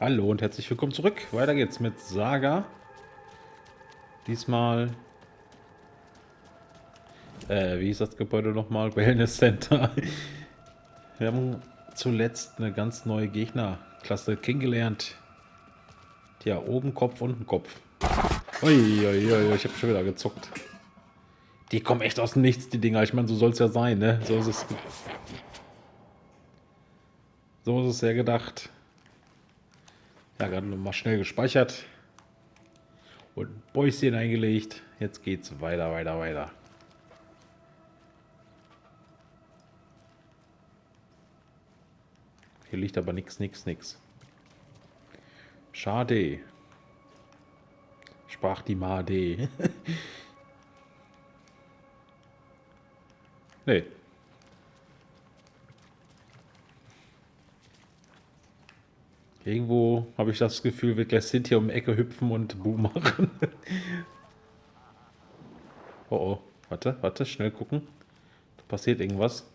Hallo und herzlich willkommen zurück. Weiter geht's mit Saga. Diesmal... Äh, wie hieß das Gebäude nochmal? Wellness Center. Wir haben zuletzt eine ganz neue Gegnerklasse kennengelernt. Ja, oben Kopf, unten Kopf. Uiuiui, ich habe schon wieder gezuckt. Die kommen echt aus dem Nichts, die Dinger. Ich meine, so soll es ja sein, ne? So ist es. So ist es ja gedacht. Ja, gerade nochmal schnell gespeichert. Und Bäuschen eingelegt. Jetzt geht's weiter, weiter, weiter. Hier liegt aber nichts, nichts, nichts. Schade. Sprach die Made. nee, Irgendwo habe ich das Gefühl, wird gleich Cynthia um die Ecke hüpfen und Boom machen. oh oh, warte, warte, schnell gucken. Da passiert irgendwas.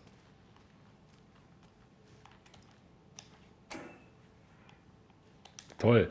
Toll.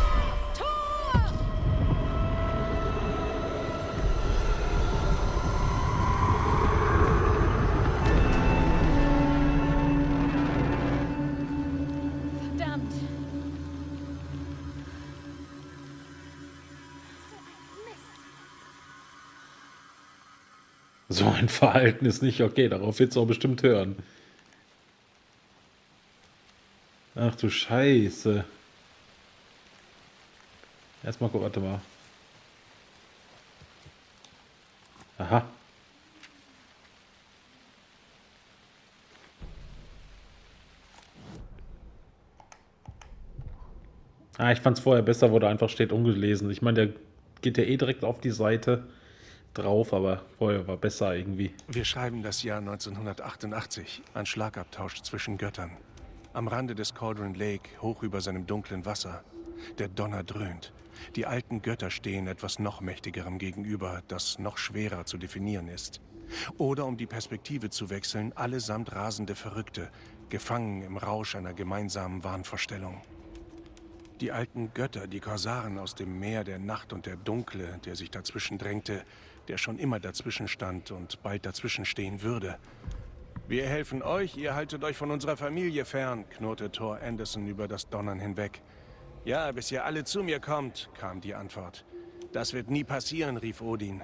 darauf wird es auch bestimmt hören. Ach du Scheiße. Erstmal guck, warte mal. Aha. Ah, ich fand es vorher besser, wo da einfach steht ungelesen. Ich meine, der geht ja eh direkt auf die Seite drauf, aber vorher war besser irgendwie. Wir schreiben das Jahr 1988, ein Schlagabtausch zwischen Göttern. Am Rande des Cauldron Lake, hoch über seinem dunklen Wasser. Der Donner dröhnt. Die alten Götter stehen etwas noch mächtigerem gegenüber, das noch schwerer zu definieren ist. Oder um die Perspektive zu wechseln, allesamt rasende Verrückte, gefangen im Rausch einer gemeinsamen Wahnvorstellung. Die alten Götter, die Korsaren aus dem Meer der Nacht und der Dunkle, der sich dazwischen drängte, der schon immer dazwischen stand und bald dazwischen stehen würde. Wir helfen euch, ihr haltet euch von unserer Familie fern, knurrte Thor Anderson über das Donnern hinweg. Ja, bis ihr alle zu mir kommt, kam die Antwort. Das wird nie passieren, rief Odin.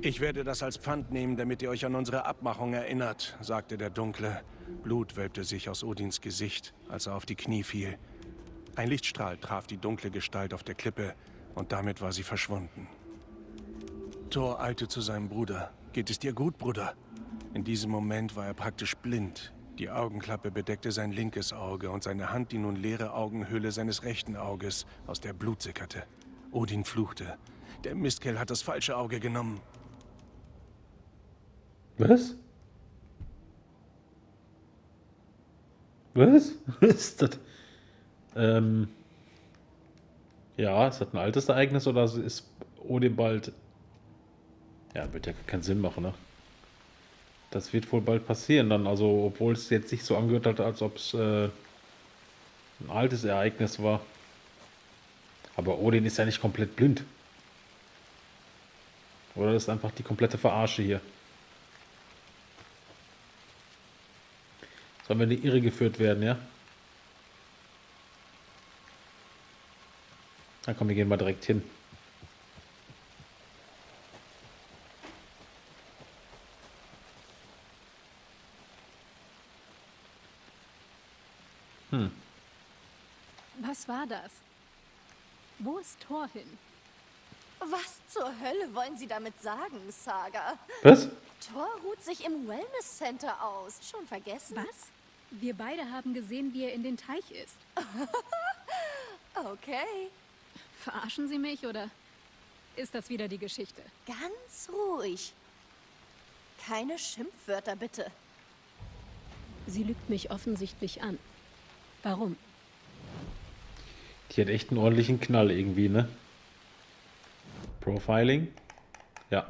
Ich werde das als Pfand nehmen, damit ihr euch an unsere Abmachung erinnert, sagte der Dunkle. Blut wölbte sich aus Odins Gesicht, als er auf die Knie fiel. Ein Lichtstrahl traf die dunkle Gestalt auf der Klippe und damit war sie verschwunden. Thor eilte zu seinem Bruder. Geht es dir gut, Bruder? In diesem Moment war er praktisch blind. Die Augenklappe bedeckte sein linkes Auge und seine Hand die nun leere Augenhöhle seines rechten Auges, aus der Blut sickerte. Odin fluchte. Der Mistkerl hat das falsche Auge genommen. Was? Was? Was ist das? Ähm. Ja, ist das ein altes Ereignis oder ist Odin bald ja, wird ja keinen Sinn machen, ne? Das wird wohl bald passieren dann. Also, obwohl es jetzt nicht so angehört hat, als ob es äh, ein altes Ereignis war. Aber Odin ist ja nicht komplett blind. Oder das ist einfach die komplette Verarsche hier. Sollen wir in die Irre geführt werden, ja? Na komm, wir gehen mal direkt hin. War das? Wo ist Thor hin? Was zur Hölle wollen Sie damit sagen, Saga? Was? Thor ruht sich im Wellness Center aus. Schon vergessen? Was? Wir beide haben gesehen, wie er in den Teich ist. okay. Verarschen Sie mich oder ist das wieder die Geschichte? Ganz ruhig. Keine Schimpfwörter, bitte. Sie lügt mich offensichtlich an. Warum? Die hat echt einen ordentlichen Knall irgendwie, ne? Profiling? Ja.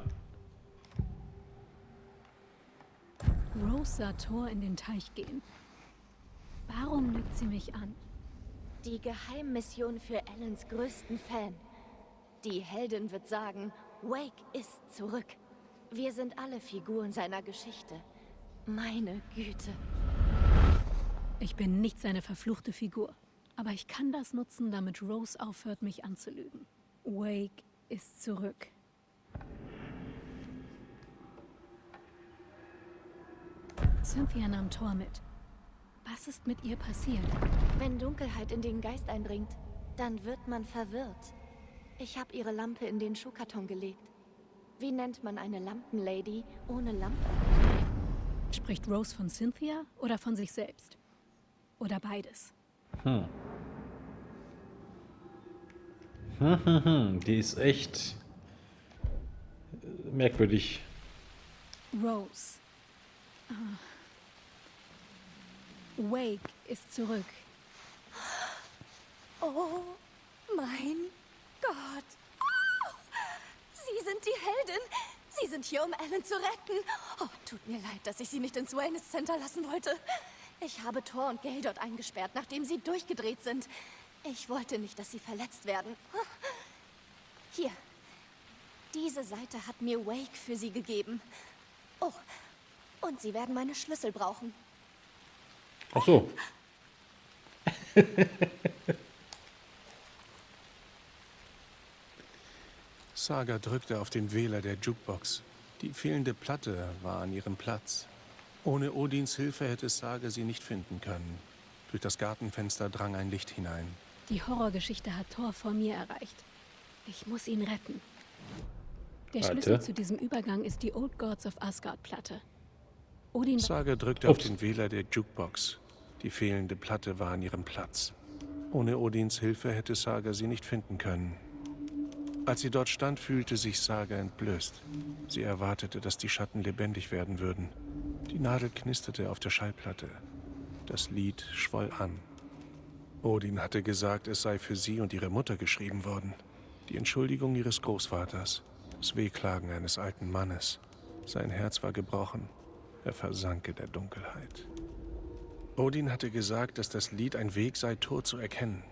Rose sah Thor in den Teich gehen. Warum lügt sie mich an? Die Geheimmission für Allens größten Fan. Die Heldin wird sagen, Wake ist zurück. Wir sind alle Figuren seiner Geschichte. Meine Güte. Ich bin nicht seine verfluchte Figur. Aber ich kann das nutzen, damit Rose aufhört, mich anzulügen. Wake ist zurück. Cynthia nahm Thor mit. Was ist mit ihr passiert? Wenn Dunkelheit in den Geist eindringt, dann wird man verwirrt. Ich habe ihre Lampe in den Schuhkarton gelegt. Wie nennt man eine Lampenlady ohne Lampe? Spricht Rose von Cynthia oder von sich selbst? Oder beides? Hm. Hm, hm, hm. Die ist echt merkwürdig. Rose. Ah. Wake ist zurück. Oh mein Gott. Sie sind die Heldin. Sie sind hier, um Ellen zu retten. Oh, tut mir leid, dass ich Sie nicht ins Wellness Center lassen wollte. Ich habe Thor und Gale dort eingesperrt, nachdem sie durchgedreht sind. Ich wollte nicht, dass sie verletzt werden. Hier. Diese Seite hat mir Wake für sie gegeben. Oh, und sie werden meine Schlüssel brauchen. Ach so. Saga drückte auf den Wähler der Jukebox. Die fehlende Platte war an ihrem Platz. Ohne Odins Hilfe hätte Saga sie nicht finden können. Durch das Gartenfenster drang ein Licht hinein. Die Horrorgeschichte hat Thor vor mir erreicht. Ich muss ihn retten. Der Warte. Schlüssel zu diesem Übergang ist die Old Gods of Asgard-Platte. Odin Saga drückte auf Ups. den Wähler der Jukebox. Die fehlende Platte war an ihrem Platz. Ohne Odins Hilfe hätte Saga sie nicht finden können. Als sie dort stand, fühlte sich Saga entblößt. Sie erwartete, dass die Schatten lebendig werden würden. Die Nadel knisterte auf der Schallplatte. Das Lied schwoll an. Odin hatte gesagt, es sei für sie und ihre Mutter geschrieben worden. Die Entschuldigung ihres Großvaters. Das Wehklagen eines alten Mannes. Sein Herz war gebrochen. Er versank in der Dunkelheit. Odin hatte gesagt, dass das Lied ein Weg sei, Thor zu erkennen.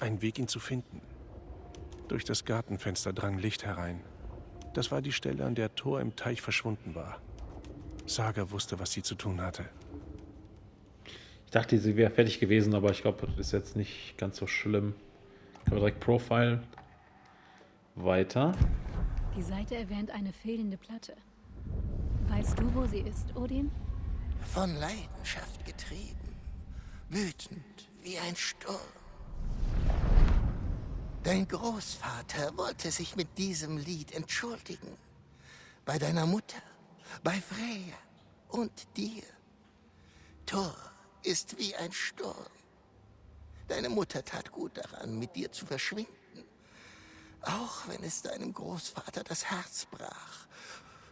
Ein Weg, ihn zu finden. Durch das Gartenfenster drang Licht herein. Das war die Stelle, an der Thor im Teich verschwunden war. Saga wusste, was sie zu tun hatte. Ich dachte, sie wäre fertig gewesen, aber ich glaube, das ist jetzt nicht ganz so schlimm. Können wir direkt Profile. Weiter. Die Seite erwähnt eine fehlende Platte. Weißt du, wo sie ist, Odin? Von Leidenschaft getrieben, wütend wie ein Sturm. Dein Großvater wollte sich mit diesem Lied entschuldigen. Bei deiner Mutter, bei Freya und dir. Thor ist wie ein Sturm. Deine Mutter tat gut daran, mit dir zu verschwinden. Auch wenn es deinem Großvater das Herz brach.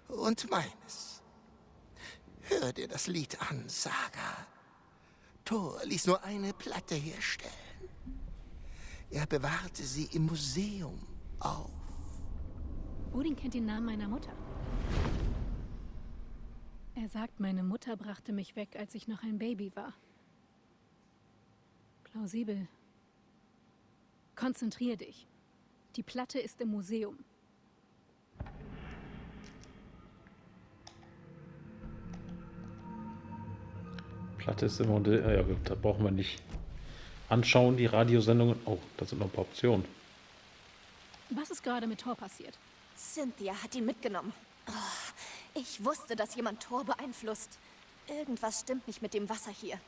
Und meines. Hör dir das Lied an, Saga. Thor ließ nur eine Platte herstellen. Er bewahrte sie im Museum auf. Odin kennt den Namen meiner Mutter. Er sagt, meine Mutter brachte mich weg, als ich noch ein Baby war. Plausibel. Konzentrier dich. Die Platte ist im Museum. Platte ist immer. Ah ja, gut, da brauchen wir nicht anschauen, die Radiosendungen. Oh, da sind noch ein paar Optionen. Was ist gerade mit Thor passiert? Cynthia hat ihn mitgenommen. Oh, ich wusste, dass jemand Thor beeinflusst. Irgendwas stimmt nicht mit dem Wasser hier.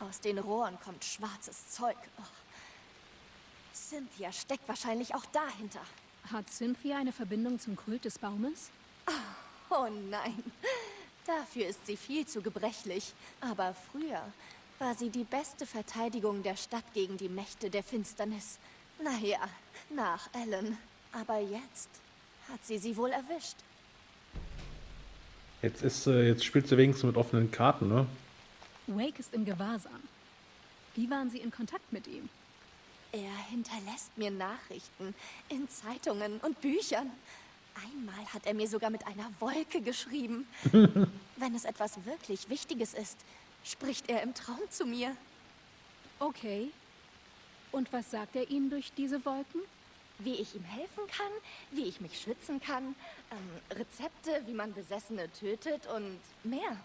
Aus den Rohren kommt schwarzes Zeug. Oh. Cynthia steckt wahrscheinlich auch dahinter. Hat Cynthia eine Verbindung zum Kult des Baumes? Oh nein, dafür ist sie viel zu gebrechlich. Aber früher war sie die beste Verteidigung der Stadt gegen die Mächte der Finsternis. Naja, nach Ellen. Aber jetzt hat sie sie wohl erwischt. Jetzt ist äh, jetzt spielt sie wenigstens mit offenen Karten, ne? Wake ist im Gewahrsam. Wie waren Sie in Kontakt mit ihm? Er hinterlässt mir Nachrichten in Zeitungen und Büchern. Einmal hat er mir sogar mit einer Wolke geschrieben. Wenn es etwas wirklich Wichtiges ist, spricht er im Traum zu mir. Okay. Und was sagt er Ihnen durch diese Wolken? Wie ich ihm helfen kann, wie ich mich schützen kann, ähm, Rezepte, wie man Besessene tötet und mehr.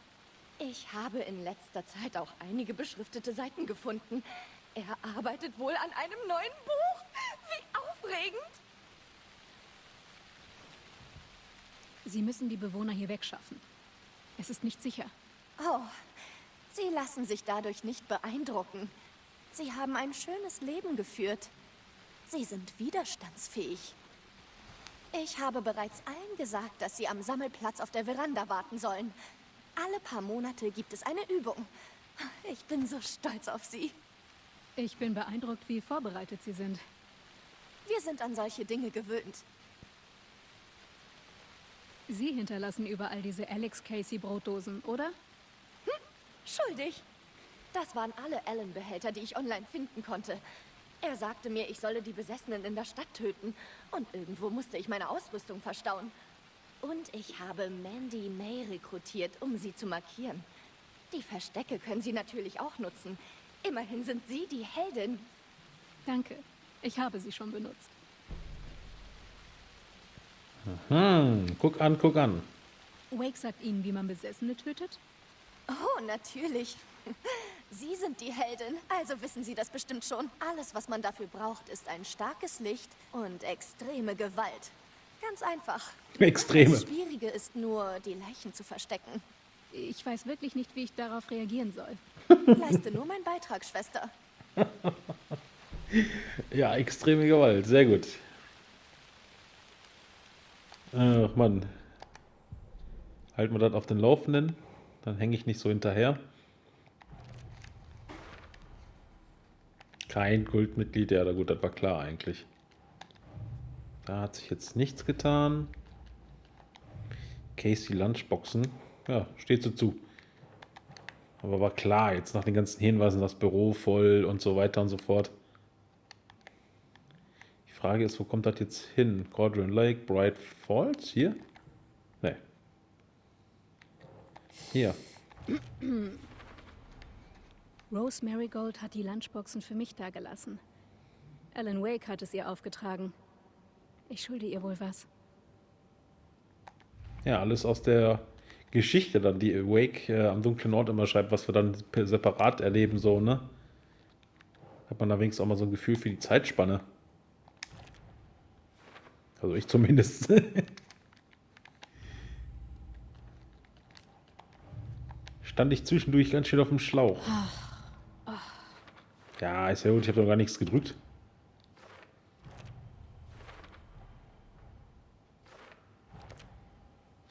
Ich habe in letzter Zeit auch einige beschriftete Seiten gefunden. Er arbeitet wohl an einem neuen Buch. Wie aufregend! Sie müssen die Bewohner hier wegschaffen. Es ist nicht sicher. Oh, Sie lassen sich dadurch nicht beeindrucken. Sie haben ein schönes Leben geführt. Sie sind widerstandsfähig. Ich habe bereits allen gesagt, dass sie am Sammelplatz auf der Veranda warten sollen. Alle paar Monate gibt es eine Übung. Ich bin so stolz auf Sie. Ich bin beeindruckt, wie vorbereitet Sie sind. Wir sind an solche Dinge gewöhnt. Sie hinterlassen überall diese Alex Casey Brotdosen, oder? Schuldig. Das waren alle Allen-Behälter, die ich online finden konnte. Er sagte mir, ich solle die Besessenen in der Stadt töten. Und irgendwo musste ich meine Ausrüstung verstauen. Und ich habe Mandy May rekrutiert, um sie zu markieren. Die Verstecke können sie natürlich auch nutzen. Immerhin sind sie die Heldin. Danke. Ich habe sie schon benutzt. Hm, guck an, guck an. Wake sagt Ihnen, wie man Besessene tötet? Oh, natürlich. Sie sind die Heldin, also wissen Sie das bestimmt schon. Alles, was man dafür braucht, ist ein starkes Licht und extreme Gewalt. Ganz einfach. Extreme. Das Schwierige ist nur, die Leichen zu verstecken. Ich weiß wirklich nicht, wie ich darauf reagieren soll. Leiste nur meinen Beitrag, Schwester. Ja, extreme Gewalt, sehr gut. Ach Mann. Halten wir das auf den Laufenden, dann hänge ich nicht so hinterher. Kein Kultmitglied, ja, gut, das war klar eigentlich. Da hat sich jetzt nichts getan. Casey Lunchboxen, ja, steht so zu. Aber war klar, jetzt nach den ganzen Hinweisen, das Büro voll und so weiter und so fort. Die Frage ist, wo kommt das jetzt hin? Cauldron Lake, Bright Falls? Hier? Nee. Hier. Rose Marigold hat die Lunchboxen für mich dagelassen. Alan Wake hat es ihr aufgetragen. Ich schulde ihr wohl was. Ja, alles aus der Geschichte dann, die Wake äh, am dunklen Ort immer schreibt, was wir dann separat erleben, so, ne? Hat man da wenigstens auch mal so ein Gefühl für die Zeitspanne. Also ich zumindest. Stand ich zwischendurch ganz schön auf dem Schlauch. Ja, ist ja gut, ich habe doch gar nichts gedrückt.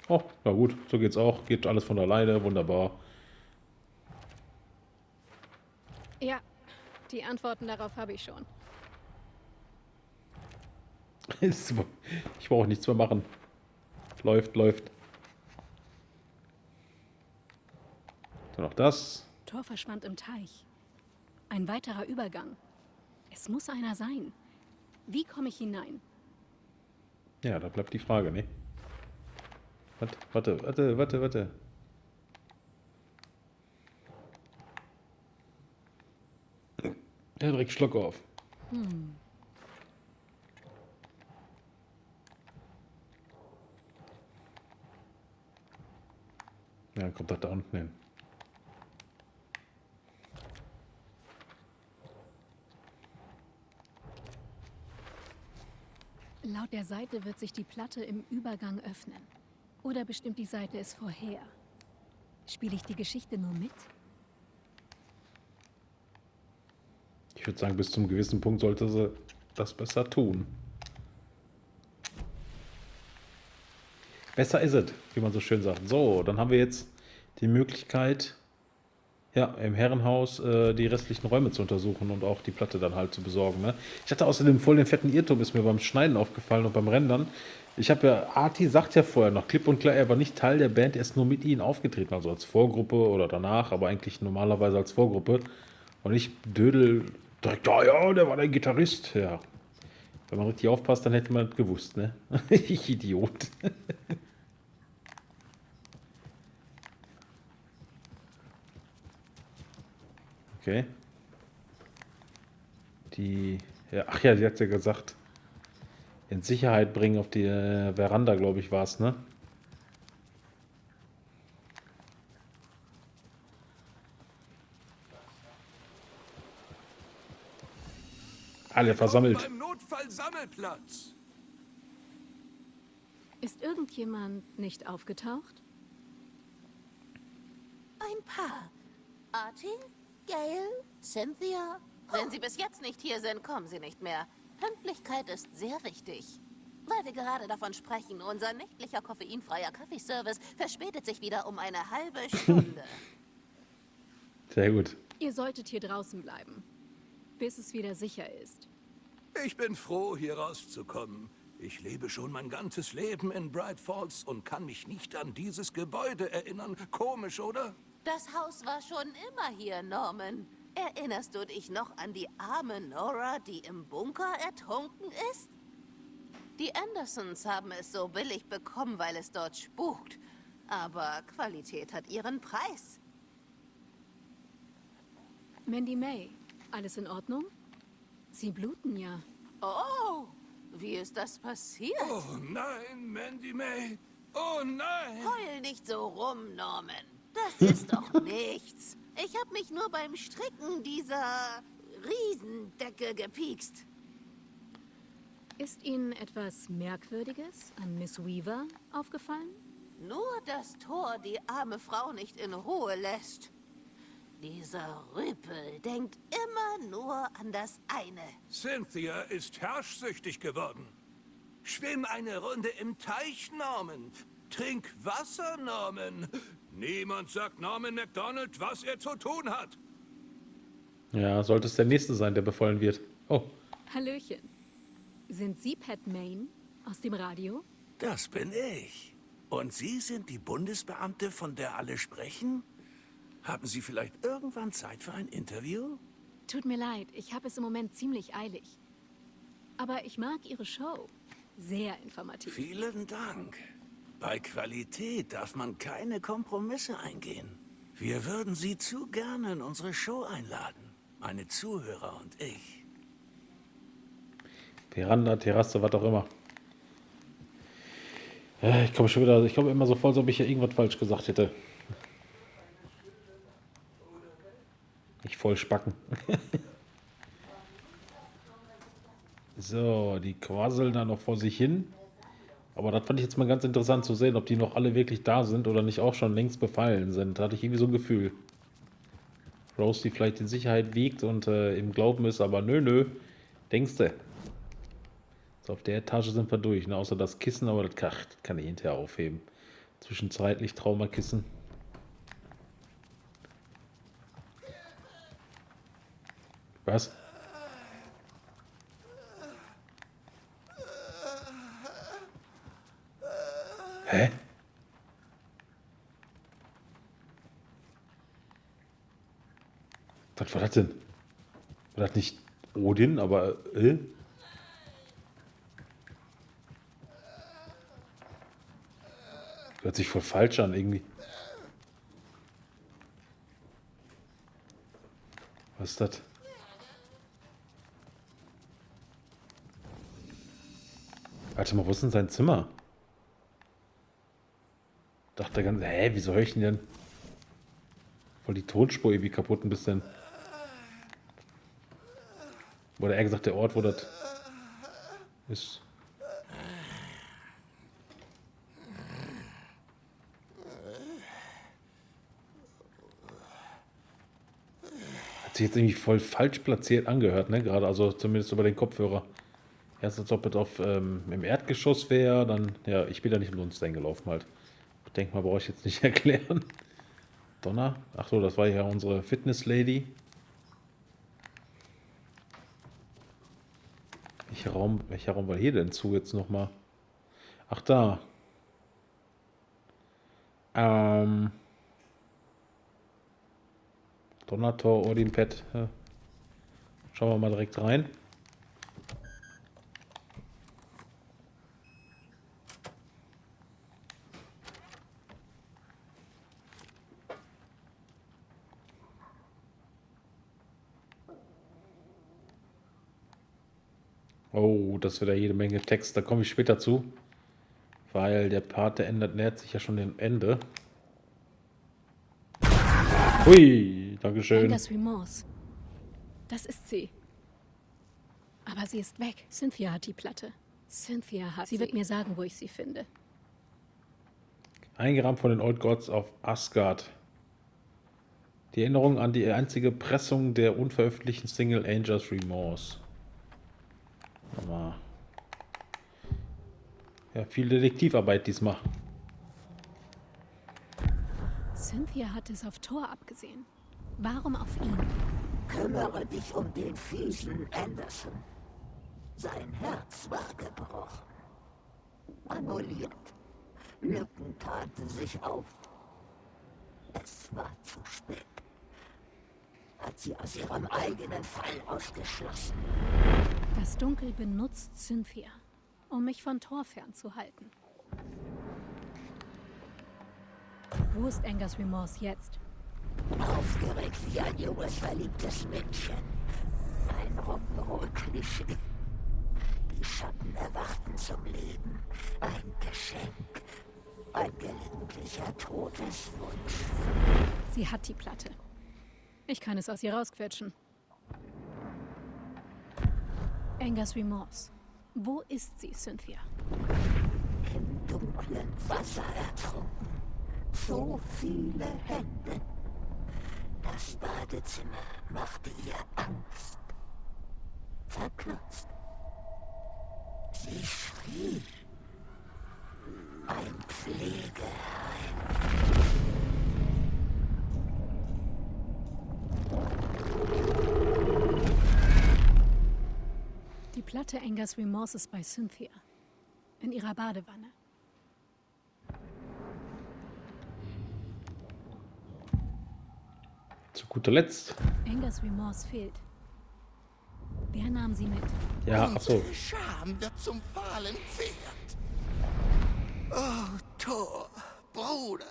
Oh, na gut, so geht's auch. Geht alles von alleine, wunderbar. Ja, die Antworten darauf habe ich schon. Ich brauche nichts mehr machen. Läuft, läuft. Dann noch das. Tor verschwand im Teich. Ein weiterer Übergang. Es muss einer sein. Wie komme ich hinein? Ja, da bleibt die Frage, ne? Warte, warte, warte, warte, warte. Ja, direkt Schluck auf. Ja, dann kommt das da unten hin. Laut der Seite wird sich die Platte im Übergang öffnen. Oder bestimmt die Seite es vorher? Spiele ich die Geschichte nur mit? Ich würde sagen, bis zum gewissen Punkt sollte sie das besser tun. Besser ist es, wie man so schön sagt. So, dann haben wir jetzt die Möglichkeit. Ja, im Herrenhaus äh, die restlichen Räume zu untersuchen und auch die Platte dann halt zu besorgen. Ne? Ich hatte außerdem voll den fetten Irrtum, ist mir beim Schneiden aufgefallen und beim Rendern. Ich habe ja, Arti sagt ja vorher noch klipp und klar, er war nicht Teil der Band, er ist nur mit ihnen aufgetreten, also als Vorgruppe oder danach, aber eigentlich normalerweise als Vorgruppe. Und ich dödel direkt, ja, ja, der war der Gitarrist. Ja. Wenn man richtig aufpasst, dann hätte man das gewusst, ne? ich Idiot. okay. Die, ja, ach ja, sie hat ja gesagt, in Sicherheit bringen auf die äh, Veranda, glaube ich, war es, ne? Alle versammelt. Beim Notfallsammelplatz. Ist irgendjemand nicht aufgetaucht? Ein paar. Artie, Gail, Cynthia. Wenn Sie bis jetzt nicht hier sind, kommen Sie nicht mehr. Pünktlichkeit ist sehr wichtig. Weil wir gerade davon sprechen, unser nächtlicher koffeinfreier Kaffeeservice verspätet sich wieder um eine halbe Stunde. Sehr gut. Ihr solltet hier draußen bleiben, bis es wieder sicher ist. Ich bin froh, hier rauszukommen. Ich lebe schon mein ganzes Leben in Bright Falls und kann mich nicht an dieses Gebäude erinnern. Komisch, oder? Das Haus war schon immer hier, Norman. Erinnerst du dich noch an die arme Nora, die im Bunker ertrunken ist? Die Andersons haben es so billig bekommen, weil es dort spukt. Aber Qualität hat ihren Preis. Mandy May, alles in Ordnung? Sie bluten ja. Oh, wie ist das passiert? Oh nein, Mandy May. Oh nein. Heul nicht so rum, Norman. Das ist doch nichts. Ich habe mich nur beim Stricken dieser Riesendecke gepiekst. Ist Ihnen etwas Merkwürdiges an Miss Weaver aufgefallen? Nur das Tor die arme Frau nicht in Ruhe lässt. Dieser Rüpel denkt immer nur an das eine. Cynthia ist herrschsüchtig geworden. Schwimm eine Runde im Teich, Norman. Trink Wasser, Norman. Niemand sagt Norman MacDonald, was er zu tun hat. Ja, sollte es der Nächste sein, der befallen wird. Oh, Hallöchen. Sind Sie Pat Main aus dem Radio? Das bin ich. Und Sie sind die Bundesbeamte, von der alle sprechen? Haben Sie vielleicht irgendwann Zeit für ein Interview? Tut mir leid, ich habe es im Moment ziemlich eilig. Aber ich mag Ihre Show. Sehr informativ. Vielen Dank. Bei Qualität darf man keine Kompromisse eingehen. Wir würden Sie zu gerne in unsere Show einladen. Meine Zuhörer und ich. Veranda, Terrasse, was auch immer. Äh, Ich komme schon wieder, ich komme immer so voll, als ob ich hier irgendwas falsch gesagt hätte. Nicht voll spacken. so, die quasseln da noch vor sich hin. Aber das fand ich jetzt mal ganz interessant zu sehen, ob die noch alle wirklich da sind oder nicht auch schon längst befallen sind. Da hatte ich irgendwie so ein Gefühl. Rose, die vielleicht in Sicherheit wiegt und äh, im Glauben ist, aber nö, nö. Denkste. So, auf der Etage sind wir durch, ne? außer das Kissen, aber das kann, kann ich hinterher aufheben. Zwischenzeitlich Traumakissen. Was? Was war das denn? War das nicht Odin, aber äh? Hört sich voll falsch an irgendwie. Was ist das? Warte mal, wo ist denn sein Zimmer? Dachte ganz, hä, wieso höre ich denn denn? Voll die Tonspur irgendwie kaputt ein bisschen. Oder eher gesagt, der Ort, wo das ist. Hat sich jetzt irgendwie voll falsch platziert angehört, ne? Gerade, also zumindest über den Kopfhörer. Erst als ob es auf ähm, im Erdgeschoss wäre, dann, ja, ich bin da nicht umsonst eingelaufen halt. Ich denke mal, brauche ich jetzt nicht erklären. Donner. Ach so, das war ja unsere Fitness Welcher Raum, welcher Raum war hier denn zu jetzt nochmal? Ach da. Ähm. Donnertor, Odin-Pad. Schauen wir mal direkt rein. Oh, das wird ja jede Menge Text. Da komme ich später zu. Weil der Part, der ändert, nähert sich ja schon dem Ende. Hui, Dankeschön. Das Remorse. Das ist sie. Aber sie ist weg. Cynthia hat die Platte. Cynthia hat sie. Sie wird mir sagen, wo ich sie finde. Eingerahmt von den Old Gods of Asgard. Die Erinnerung an die einzige Pressung der unveröffentlichten Single Angels Remorse. Aber ja, viel Detektivarbeit diesmal. Cynthia hat es auf Thor abgesehen. Warum auf ihn? Kümmere dich um den fiesen Anderson. Sein Herz war gebrochen. Annulliert. Lücken taten sich auf. Es war zu spät. Hat sie aus ihrem eigenen Fall ausgeschlossen. Das Dunkel benutzt Cynthia, um mich von Thor fernzuhalten. Wo ist Angers Remorse jetzt? Aufgeregt wie ein junges, verliebtes Mädchen. Ein Rock'n'Roll-Klischee. Die Schatten erwarten zum Leben. Ein Geschenk. Ein gelegentlicher Todeswunsch. Sie hat die Platte. Ich kann es aus ihr rausquetschen. Angers Remorse. Wo ist sie, Cynthia? Im dunklen Wasser ertrunken. So viele Hände. Das Badezimmer machte ihr Angst. Verklotzt. Sie schrie. Ein Pflegeheim. Platte Angers Remorse ist bei Cynthia. In ihrer Badewanne. Zu guter Letzt. Angers Remorse fehlt. Wer nahm sie mit? Ja, ach so. Scham wird zum fahlen Pferd. Oh, Thor, Bruder.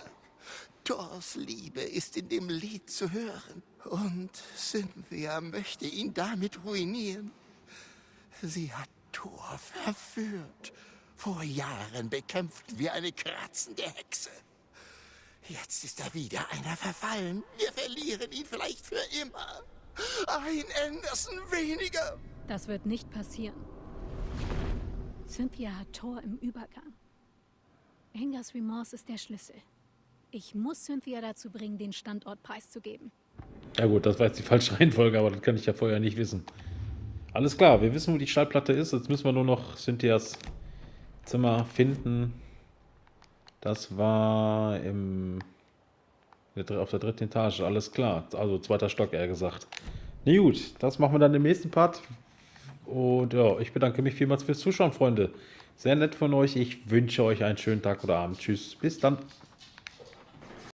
Thors Liebe ist in dem Lied zu hören. Und Cynthia möchte ihn damit ruinieren. Sie hat Thor verführt. Vor Jahren bekämpften wir eine kratzende Hexe. Jetzt ist er wieder einer verfallen. Wir verlieren ihn vielleicht für immer. Ein Anderson weniger. Das wird nicht passieren. Cynthia hat Thor im Übergang. Angers Remorse ist der Schlüssel. Ich muss Cynthia dazu bringen, den Standort preiszugeben. Ja gut, das war jetzt die falsche Reihenfolge, aber das kann ich ja vorher nicht wissen. Alles klar, wir wissen, wo die Schallplatte ist. Jetzt müssen wir nur noch Cynthias Zimmer finden. Das war im, auf der dritten Etage, alles klar. Also zweiter Stock, eher gesagt. Na gut, das machen wir dann im nächsten Part. Und ja, ich bedanke mich vielmals fürs Zuschauen, Freunde. Sehr nett von euch. Ich wünsche euch einen schönen Tag oder Abend. Tschüss, bis dann.